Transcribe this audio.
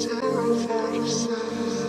Terrified of silence,